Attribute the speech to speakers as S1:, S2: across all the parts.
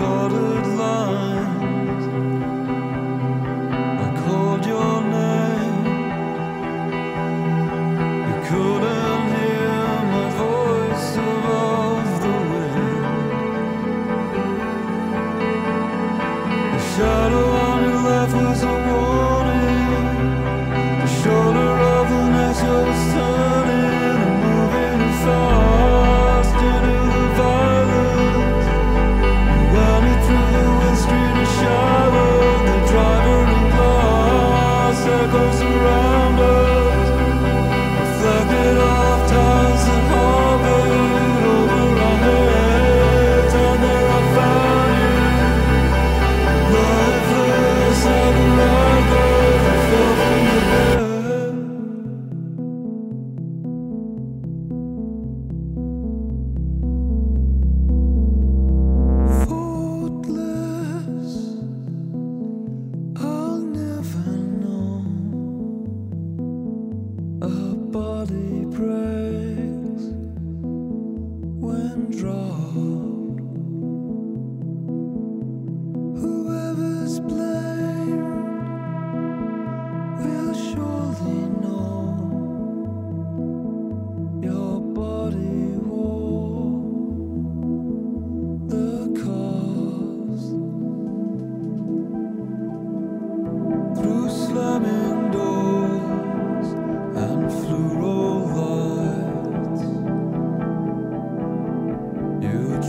S1: dotted lines. I called your name. You couldn't hear my voice above the wind. The shadow on your left was a wall.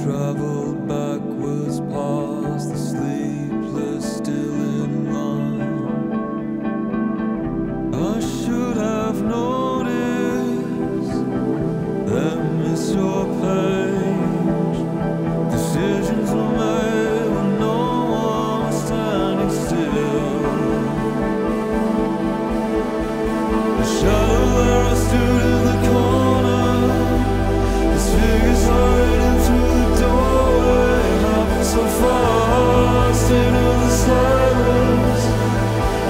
S1: Traveled backwards past the sleepless still in line. I should have noticed that miss your page. Decisions were made when no one was standing still. listen to the silence.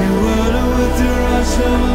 S1: You wonder with the eyes shut.